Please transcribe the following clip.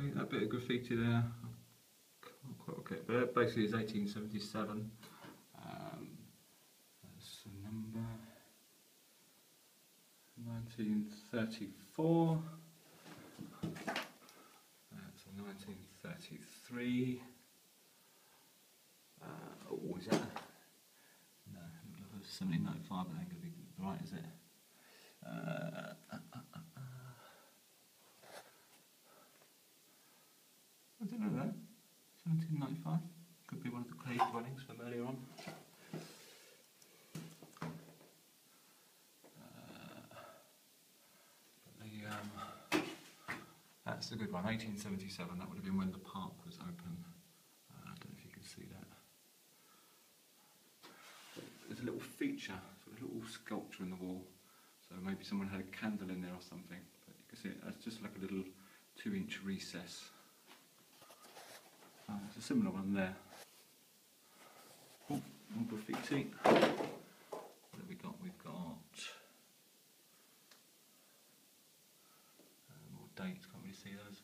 Okay, that bit of graffiti there, can't quite it, but basically it's 1877. Um, that's the number 1934. That's a 1933. Uh, oh, is that? No, 1795. That ain't gonna be right, is it? Uh, uh, uh. I don't know that. 1795. Could be one of the clay dwellings from earlier on. Uh, um, that's a good one. 1877. That would have been when the park was open. Uh, I don't know if you can see that. There's a little feature, of little sculpture in the wall. So maybe someone had a candle in there or something. But you can see it, it's just like a little two inch recess. Uh, it's a similar one there. Oh, more graffiti. What have we got? We've got uh, more dates, can't really see those.